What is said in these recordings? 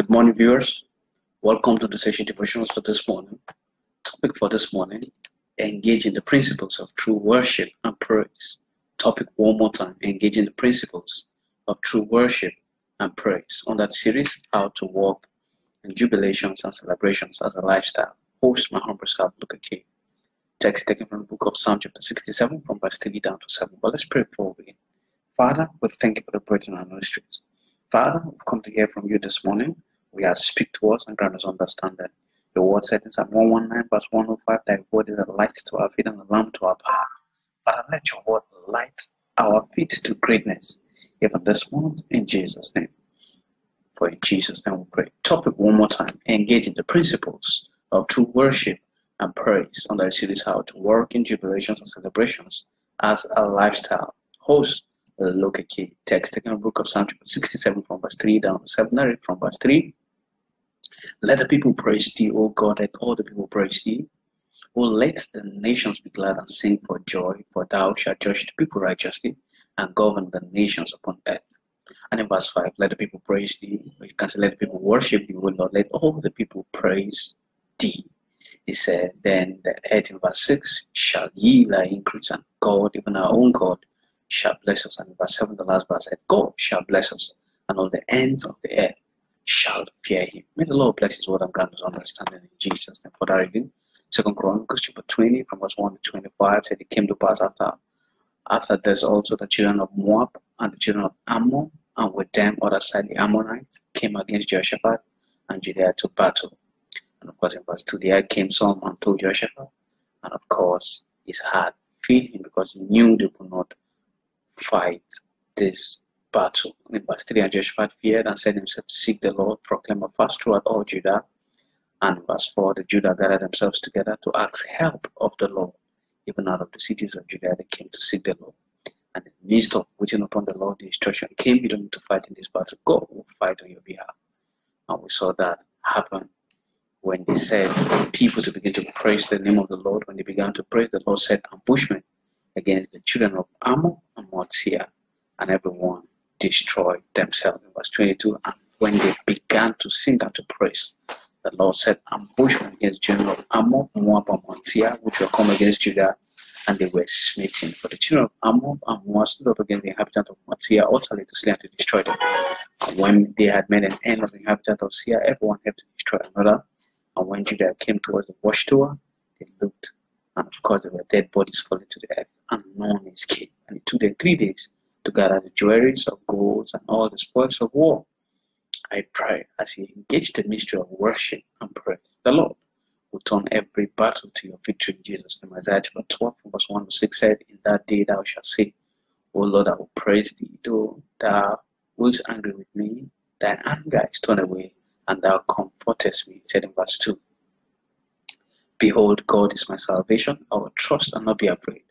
Good morning, viewers. Welcome to the session devotions for this morning. Topic for this morning engage in the principles of true worship and praise. Topic one more time engage in the principles of true worship and praise. On that series, how to walk in jubilations and celebrations as a lifestyle. Host my humble self, Luka K. Text taken from the book of Psalm chapter 67 from verse 3 down to 7. But let's pray before we begin. Father, we thank you for the breath in our nostrils. Father, we've come to hear from you this morning. We ask, speak to us and grant us understanding. Your word said in Psalm 119, verse 105, thy word is a light to our feet and a lamp to our path. Father, let your word light our feet to greatness, even this moment, in Jesus' name. For in Jesus' name we pray. Topic one more time engage in the principles of true worship and praise under the series How to Work in Jubilations and Celebrations as a Lifestyle. Host Luka K text taken book of Psalm 67 from verse 3 down to 7 narrate from verse 3 let the people praise thee o god let all the people praise thee. O let the nations be glad and sing for joy for thou shalt judge the people righteously and govern the nations upon earth. And in verse 5 let the people praise thee. You can say let the people worship thee o lord. Let all the people praise thee. He said then the earth in verse 6 shall ye our increase and god even our own god shall bless us. And in verse 7, the last verse said, God shall bless us, and all the ends of the earth shall fear him. May the Lord bless his word and grant us understanding in Jesus' name. For that reading, Second Chronicles chapter 20, from verse 1 to 25, said it came to pass after after this also the children of Moab and the children of Ammon, and with them other side the Ammonites came against Jehoshaphat and Judah to battle. And of course in verse 2 there came some and told Jehoshaphat, and of course his heart failed him because he knew they could not fight this battle. In verse 3, and Joshua feared and said himself, Seek the Lord, proclaim a fast throughout all Judah. And verse 4, the Judah gathered themselves together to ask help of the Lord. Even out of the cities of Judah, they came to seek the Lord. And in the midst of waiting upon the Lord, the instruction came, you don't need to fight in this battle. God will fight on your behalf. And we saw that happen when they said people to begin to praise the name of the Lord. When they began to praise, the Lord said ambushment against the children of Ammon and Moab, and everyone destroyed themselves. In verse 22, and when they began to sing and to praise, the Lord said ambushment against of Ammon, Moab, and Mount which will come against Judah, and they were smitten. For the children of Ammon and Moab stood up against the inhabitants of Mount utterly to slay and to destroy them. And when they had made an end of the inhabitants of Seir, everyone helped to destroy another. And when Judah came towards the watchtower, they looked and of course, there were dead bodies falling to the earth, and no one escaped. And it took them three days to gather the jewelries of gold and all the spoils of war. I pray as you engage the mystery of worship and praise, the Lord will turn every battle to your victory in Jesus' name. Isaiah chapter 12, verse 1 to 6 said, In that day thou shalt say, O Lord, I will praise thee, though thou wast angry with me, thine anger is turned away, and thou comfortest me. said in verse 2. Behold, God is my salvation. I will trust and not be afraid.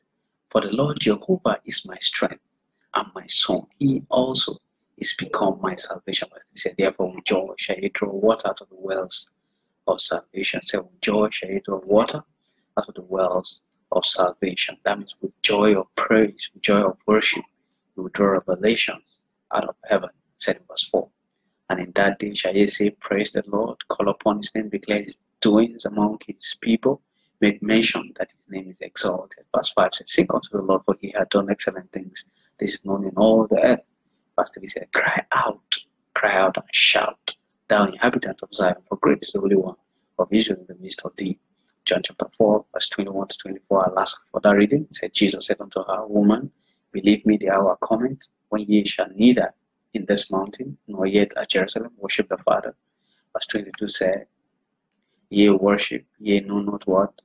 For the Lord Jehovah is my strength and my son. He also is become my salvation. He said, therefore with joy shall he draw water out of the wells of salvation. So with joy shall he draw water out of the wells of salvation. That means with joy of praise, with joy of worship, you will draw revelations out of heaven, said in verse 4. And in that day shall ye say, Praise the Lord, call upon his name, declare his doings among his people make mention that his name is exalted. Verse 5 says, Sing unto the Lord, for he hath done excellent things. This is known in all the earth. Verse 3 said, Cry out, cry out and shout, thou inhabitant of Zion, for great is the Holy One of Israel in the midst of thee. John chapter 4, verse 21 to 24, our last further reading said, Jesus said unto her, Woman, believe me, the hour cometh when ye shall neither in this mountain nor yet at Jerusalem worship the Father. Verse 22 said, Ye worship, ye know not what.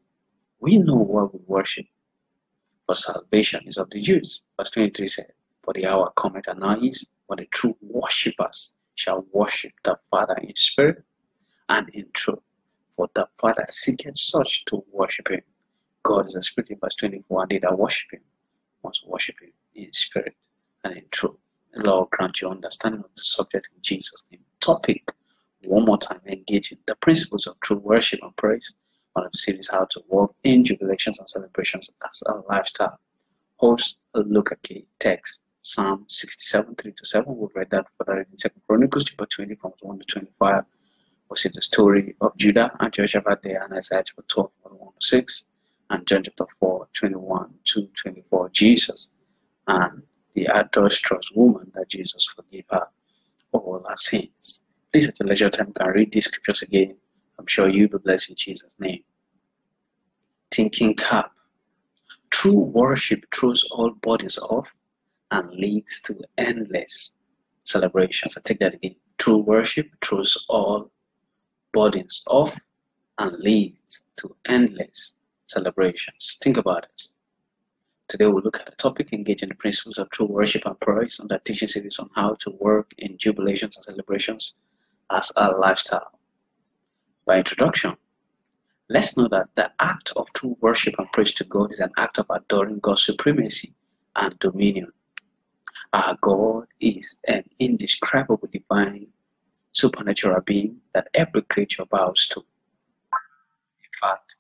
We know what we worship, for salvation is of the Jews. Verse 23 said, For the hour cometh and now is, when the true worshippers shall worship the Father in spirit and in truth. For the Father seeketh such to worship him. God is a spirit in verse 24, and they that worship him must worship him in spirit and in truth. Lord grant you understanding of the subject in Jesus' name. Topic one more time engaging the principles of true worship and praise. One of the series how to walk in jubilations and celebrations as a lifestyle. Host Luka K text Psalm 67, 3 to 7. We'll read that for that in Second Chronicles chapter 20 from 1 to 25. We'll see the story of Judah and Jehoshaphat there and Isaiah chapter 12 1 to 6 and John chapter 4, 21 to 24. Jesus and the adulterous woman that Jesus forgave her all her sins. Please at your leisure time can read these scriptures again. I'm sure you'll be blessed in Jesus' name. Thinking cap. True worship throws all bodies off and leads to endless celebrations. I take that again. True worship throws all burdens off and leads to endless celebrations. Think about it. Today we'll look at a topic engaging the principles of true worship and praise on that teaching series on how to work in jubilations and celebrations as a lifestyle. By introduction, let's know that the act of true worship and praise to God is an act of adoring God's supremacy and dominion. Our God is an indescribable divine supernatural being that every creature bows to. In fact,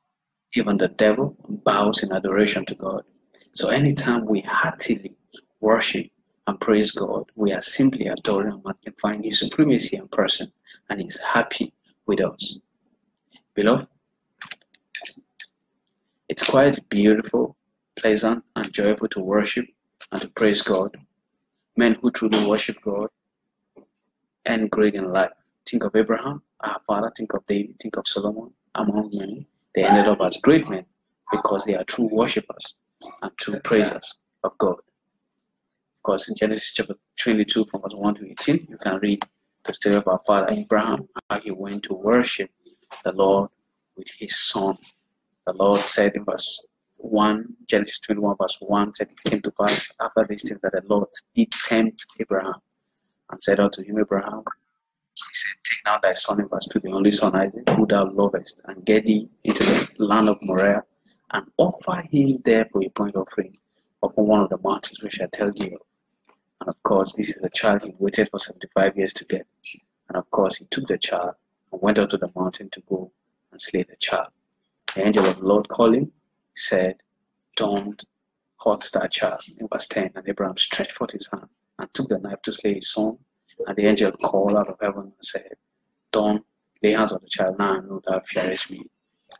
even the devil bows in adoration to God. So anytime we heartily worship and praise God, we are simply adoring and magnifying His supremacy and person, and He's happy with us. Beloved, it's quite beautiful, pleasant, and joyful to worship and to praise God. Men who truly worship God and great in life. Think of Abraham, our father, think of David, think of Solomon, among many. They ended up as great men because they are true worshippers and true praisers of God. Of course, in Genesis chapter 22, from verse 1 to 18, you can read the story of our father Abraham, how he went to worship the Lord with his son. The Lord said in verse 1, Genesis 21, verse 1, said it came to pass after these things that the Lord did tempt Abraham and said unto him, Abraham, he said, Take now thy son in verse 2, the only son Isaac, who thou lovest, and get thee into the land of Moriah, and offer him there for a point offering upon one of the mountains which I tell thee of. And of course, this is a child he waited for 75 years to get. And of course, he took the child and went out to the mountain to go and slay the child. The angel of the Lord calling said, Don't hurt that child. In verse 10, and Abraham stretched forth his hand and took the knife to slay his son. And the angel called out of heaven and said, Don't lay hands on the child now, I know that fearest me.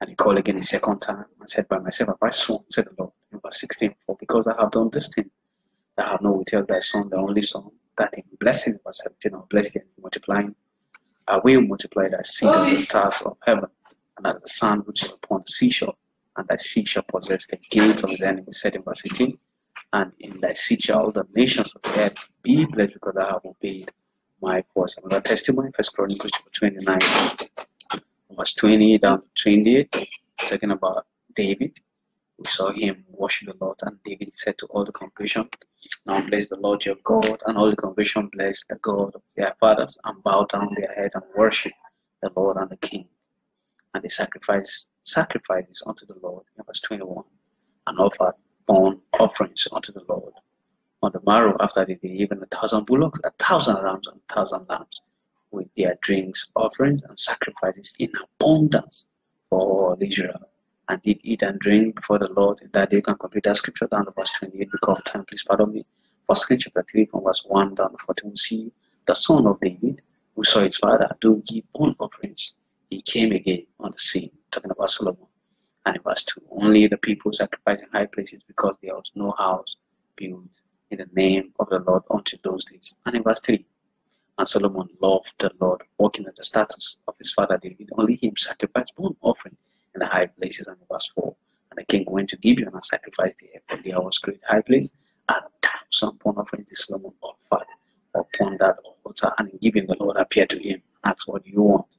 And he called again a second time and said, By myself have I sworn, said the Lord. In verse 16, For because I have done this thing, I have not withheld thy son, the only son, that in blessing, verse 17, I'll bless thee and multiplying. I will multiply thy seed as the stars of heaven, and as the sand which is upon the seashore, and thy seed shall possess the gates of his enemies, said in verse 18 and in thy seed shall all the nations of the earth be blessed because I have obeyed my voice. Another testimony, First Chronicles chapter 29, verse 20 down to 28, talking about David. We saw him worship the Lord, and David said to all the congregation, Now bless the Lord your God, and all the congregation bless the God of their fathers, and bow down their head and worship the Lord and the King. And they sacrificed sacrifices unto the Lord in verse 21 and offer burnt offerings unto the Lord. On the morrow after they did even a thousand bullocks, a thousand rams, and a thousand lambs, with their drinks, offerings, and sacrifices in abundance for all Israel. And did eat and drink before the Lord. That you can complete that scripture down to verse 28 because of time. Please pardon me. First King chapter 3 from verse 1 down to 14. We see the son of David who saw his father do give burnt offerings. He came again on the scene, talking about Solomon. And in verse 2, only the people sacrificed in high places because there was no house built in the name of the Lord until those days. And in verse 3, and Solomon loved the Lord, walking in the status of his father David. Only him sacrificed burnt offering in the high places. And verse 4, and the king went to Gibeon and sacrificed there, for there was great high place. A thousand burnt offerings did Solomon offered upon that altar. And in Gibeon, the Lord appeared to him and asked, What do you want?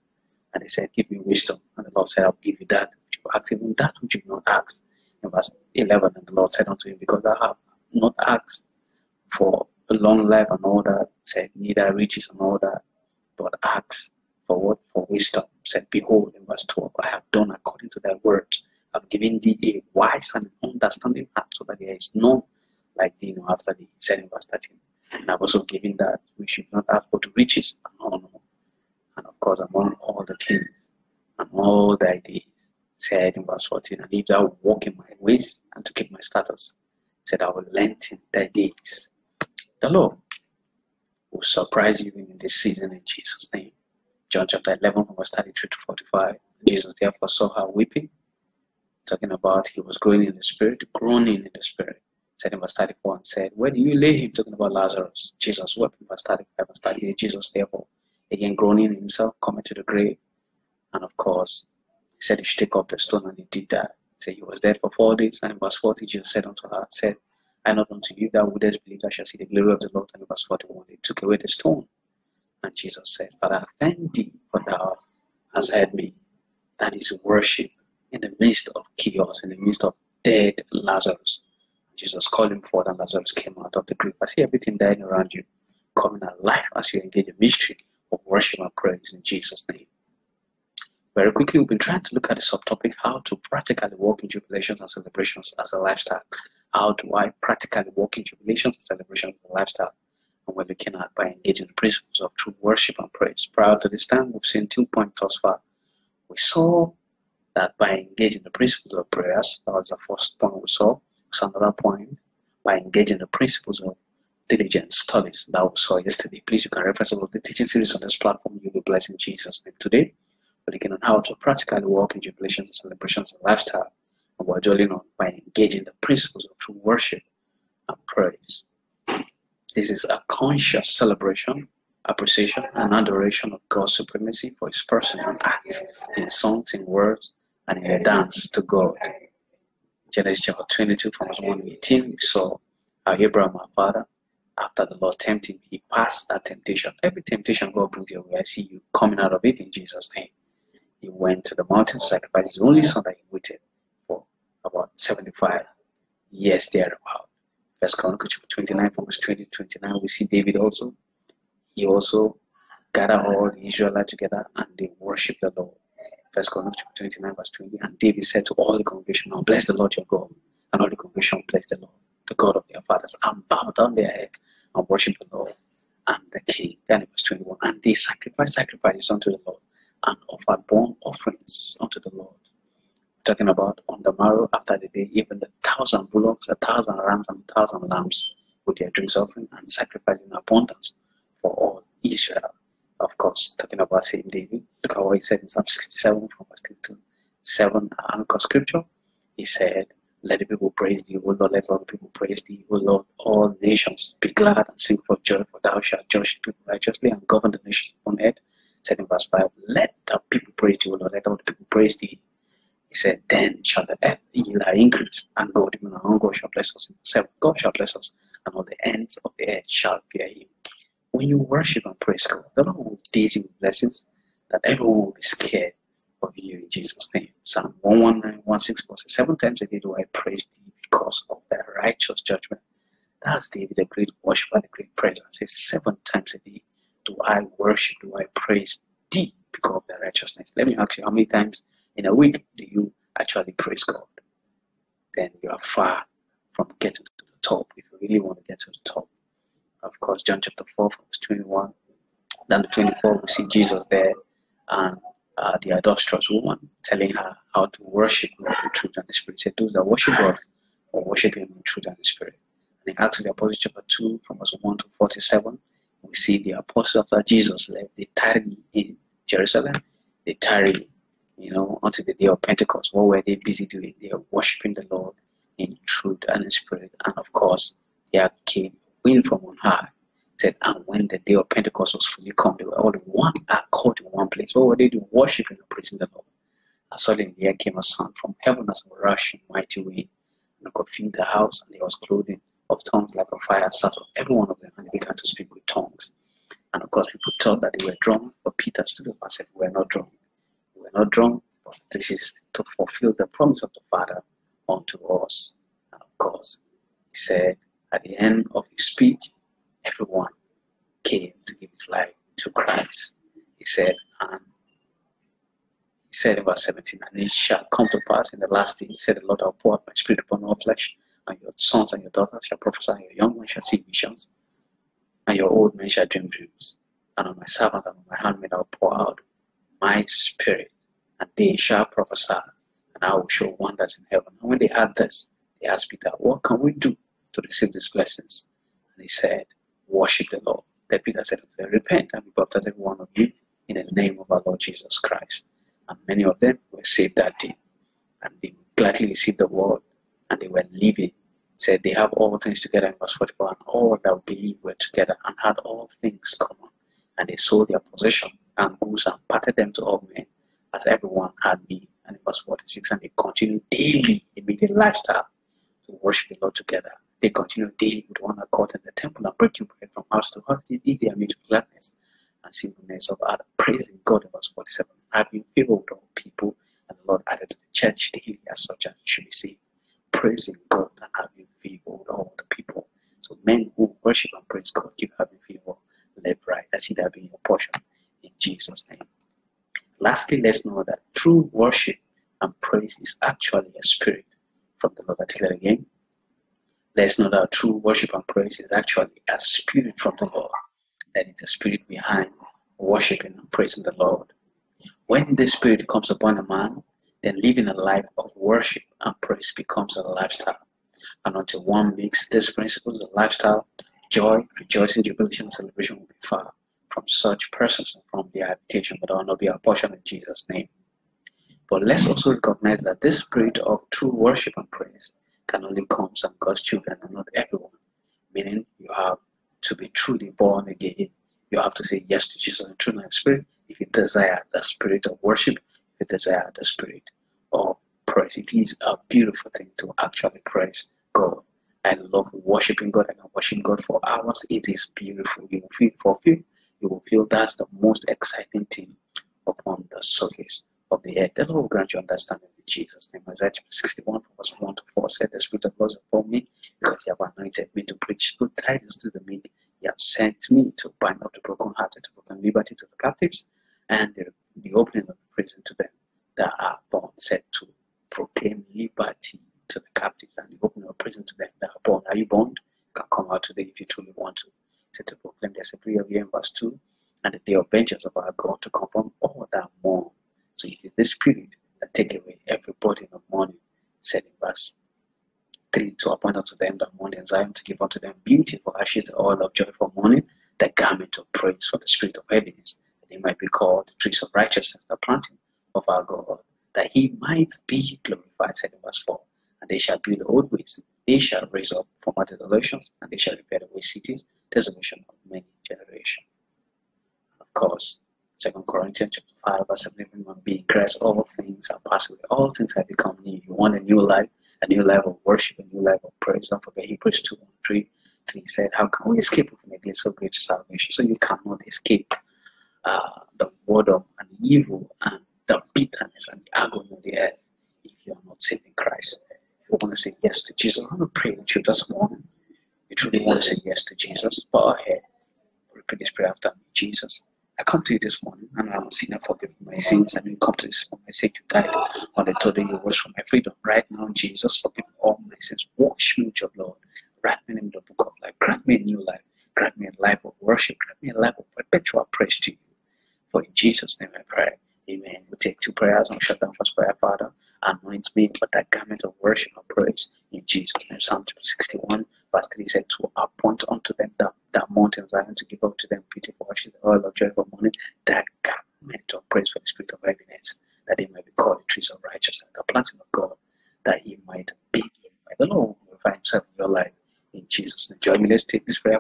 And he said, Give me wisdom. And the Lord said, I'll give you that ask even that which you not ask. In verse 11, and the Lord said unto him, Because I have not asked for a long life and all that, said, neither riches and all that, but ask for what? For wisdom. Said, Behold, in verse 12, I have done according to thy words. I've given thee a wise and understanding heart, so that there is none like thee no after thee. Said in verse 13. And I've also given that we should not ask for riches and honor, and of course among all the kings and all thy days said in verse 14, and if thou walk in my ways and to keep my status, said I will lengthen thy days. The Lord will surprise you in this season in Jesus' name. John chapter 11, verse 33 to 45. Jesus therefore saw her weeping, talking about he was growing in the spirit, groaning in the spirit. Said in verse 34 and said, Where do you lay him? Talking about Lazarus. Jesus wept in verse 35 verse 38. Jesus therefore, again groaning himself, coming to the grave. And of course, he said he should take up the stone, and he did that. He said he was dead for four days. And in verse 40, Jesus said unto her, said, I not unto you that wouldest believe that shall see the glory of the Lord. And in verse 41, he took away the stone. And Jesus said, Father, I thank thee for thou hast heard me. That is worship in the midst of chaos, in the midst of dead Lazarus. Jesus called him forth, and Lazarus came out of the grave. I see everything dying around you coming alive as you engage in mystery of worship and praise in Jesus' name. Very quickly, we've been trying to look at the subtopic how to practically walk in jubilations and celebrations as a lifestyle. How do I practically walk in jubilations and celebrations as a lifestyle? And we're looking at by engaging the principles of true worship and praise. Prior to this time, we've seen two points thus far. We saw that by engaging the principles of prayers, that was the first point we saw. So another point by engaging the principles of diligent studies that we saw yesterday. Please, you can reference all of the teaching series on this platform. You'll be blessed in Jesus' name. Today, we're looking on how to practically walk in jubilations and celebrations and lifestyle. And we're dwelling on by engaging the principles of true worship and praise. This is a conscious celebration, appreciation, and adoration of God's supremacy for his person and acts in songs, in words, and in a dance to God. Genesis chapter 22 from verse 1 to 18, we saw how Abraham, our father, after the Lord tempted him, he passed that temptation. Every temptation God brings your way, I see you coming out of it in Jesus' name. He went to the mountain to sacrifice his only son that he waited for about 75 years thereabout. First Chronicles chapter 29 verse 20 to 29, we see David also. He also gathered all the Israelites together and they worshiped the Lord. First Chronicles chapter 29 verse 20, and David said to all the congregation, now bless the Lord your God. And all the congregation blessed the Lord, the God of their fathers, and bow down their heads and worship the Lord and the King. Then verse 21, and they sacrificed sacrifices unto the Lord and offered burnt offerings unto the Lord. Talking about on the morrow after the day, even the thousand bullocks, a thousand rams, and a thousand lambs with their drinks offering and sacrifice in abundance for all Israel. Of course, talking about Saint David, look at what he said in Psalm 67 from verse 2 7 anchor scripture. He said, Let the people praise thee, O Lord, let all the people praise thee, O Lord, all nations be glad and sing for joy, for thou shalt judge people righteously and govern the nations on earth. Said in verse 5, Let the people praise thee, O Lord, let all the people praise thee. He said, Then shall the earth yield her increase, and God, even our own God, shall bless us in seven. God shall bless us, and all the ends of the earth shall fear him. When you worship and praise God, the Lord will teach you with blessings that everyone will be scared of you in Jesus' name. Psalm 119, 164 says, Seven times a day do I praise thee because of thy righteous judgment. That's David, the great worshiper, the great praiser. Says seven times a day do I worship, do I praise thee because of thy righteousness. Let me ask you, how many times in a week do you actually praise God? Then you are far from getting to the top if you really want to get to the top. Of course, John chapter 4, verse 21. Then the 24, we see Jesus there and uh, the adulterous woman telling her how to worship God in truth and the spirit. He said, Those that worship God will worship Him in truth and the spirit. And in Acts of the Apostles, chapter 2, from verse 1 to 47, we see the apostles after Jesus left, they tarry in Jerusalem, they tarry, you know, until the day of Pentecost. What were they busy doing? They were worshiping the Lord in truth and in spirit. And of course, there came wind from on high. Said, and when the day of Pentecost was fully come, they were all in one accord in one place. What were they doing? Worshiping and praising the Lord. And suddenly there came a sound from heaven as a rushing mighty wind, and could fill the house, and there was clothing of tongues like a fire sat on every one of them, and they began to speak with tongues. And of course, people thought that they were drunk, but Peter stood up and said, We're not drunk. We're not drunk, but this is to fulfill the promise of the Father unto us. And of course, he said, at the end of his speech, everyone came to give his life to Christ. He said, and he said in verse 17, and it shall come to pass in the last day, he said, The Lord I'll pour out my spirit upon all flesh, and your sons and your daughters shall prophesy, and your young men shall see visions, and your old men shall dream dreams. And on my servant and on my handmaid I will pour out my spirit, and they shall prophesy, and I will show wonders in heaven. And when they heard this, they asked Peter, What can we do to receive these blessings? And he said, worship the Lord. Then Peter said Repent and be baptized every one of you in the name of our Lord Jesus Christ. And many of them were saved that day. And they gladly received the word and they were living. Said they have all things together in verse 44, and all that believed were together and had all things common. And they sold their possession and goods and parted them to all men, as everyone had me, And it was 46, and they continued daily in the lifestyle to worship the Lord together. They continued daily with one accord in the temple and breaking bread from house to house. They eat their meat with gladness and singleness of heart, praising God in verse 47, having favor with all people, and the Lord added to the church daily as such as should be saved, praising God and having favor with all the people. So men who worship and praise God keep having favor left, right. I see that being your portion in Jesus' name. Lastly, let's know that true worship and praise is actually a spirit from the Lord. That again. Let's know that true worship and praise is actually a spirit from the Lord. That is the spirit behind worshiping and praising the Lord. When the spirit comes upon a man, then living a life of worship and praise becomes a lifestyle. And until one makes these principles a lifestyle, joy, rejoicing, jubilation, celebration will be far from such persons and from their habitation, but will be our portion in Jesus' name. But let's also recognize that this spirit of true worship and praise can only come from God's children and not everyone. Meaning, you have to be truly born again. You have to say yes to Jesus in truth and spirit if you desire the spirit of worship, if you desire the spirit of praise. It is a beautiful thing to actually praise God. I love worshiping God. And I can worship God for hours. It is beautiful. You feel fulfilled. You will feel that's the most exciting thing upon the surface of the earth. The Lord will grant you understanding in Jesus' name. Isaiah 61, verse 1 to 4 said, The Spirit of God is upon me because He have anointed me to preach good tidings to the meek. He have sent me to bind up the brokenhearted, to proclaim liberty to the captives, and the, the opening of the prison to them that are born, set to proclaim liberty to the captives and the opening of prison to them that are born. Are you born? You can come out today if you truly want to. Set to proclaim the assembly of you in verse 2 and the day of vengeance of our God to confirm all that mourn. So it is the spirit that take away every burden of mourning, said in verse 3 to appoint unto them that mourn in Zion to give unto them beautiful ashes, the oil of joy for mourning, the garment of praise for the spirit of heaviness, that they might be called the trees of righteousness, the planting of our God, that he might be glorified, said in verse 4 and they shall build old ways. They shall raise up former desolations, and they shall repair the waste cities, desolation of many generations. Of course, Second Corinthians chapter 5, verse 11, when being Christ, all things are passed away, all things have become new. You want a new life, a new level of worship, a new level of praise. Don't forget Hebrews 2 1 3. 3 said, How can we escape from the grace of great salvation? So you cannot escape uh, the boredom and the evil and the bitterness and the agony of the earth if you are not saved in Christ you want to say yes to Jesus, I want to pray with you this morning. Truly want to say yes to Jesus, bow ahead. Repeat this prayer after me. Jesus, I come to you this morning and I'm a sinner, forgive my sins. And you come to this morning, I say you died on the third day you rose from my freedom. Right now, Jesus, forgive all my sins. Wash me with your blood. Write me in the book of life. Grant me a new life. Grant me a life of worship. Grant me a life of perpetual praise to you. For in Jesus' name I pray. Amen. We take two prayers and shut down first prayer, Father. Anoint me with that garment of worship and praise in Jesus' name. Psalm 61, verse 3 said, To appoint unto them that, that mountain Zion to give up to them beautiful ashes, the oil of joy for morning, that garment of praise for the spirit of heaviness, that they might be called the trees of righteousness, the planting of God, that he might be glorified. The Lord will glorify himself in your life in Jesus' name. Join me, let's take this prayer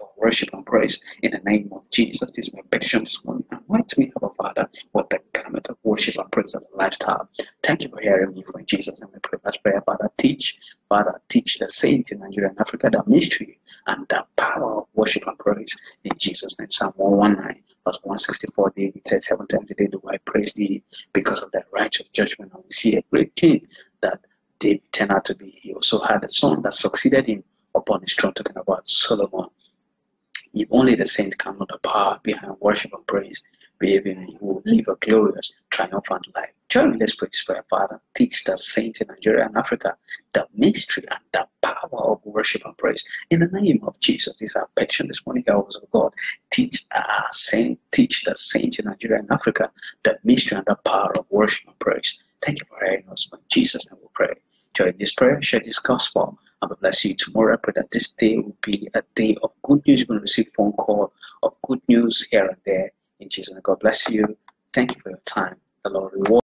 of worship and praise in the name of Jesus. This is my petition this morning. Anoint me, Abba Father, with the garment of worship and praise as a lifestyle. Thank you for hearing me for Jesus. And we pray that prayer, Father, teach, Father, teach the saints in Nigeria and Africa the mystery and the power of worship and praise in Jesus' name. Psalm 119 verse 164, David said, Seven times a day do I praise thee because of that righteous judgment. And we see a great king that David turned out to be. He also had a son that succeeded him upon his throne, talking about Solomon. If only the saints can know the power behind worship and praise, believing he will live a glorious, triumphant life. Join let's pray this prayer, Father. Teach the saints in Nigeria and Africa the mystery and the power of worship and praise. In the name of Jesus, this is our petition this morning, help God. Teach our saint, teach the saints in Nigeria and Africa the mystery and the power of worship and praise. Thank you for hearing us. Jesus' name we pray. Join this prayer, share this gospel I will bless you tomorrow. I pray that this day will be a day of good news. You're going to receive phone call of good news here and there in Jesus. And God bless you. Thank you for your time. The Lord reward.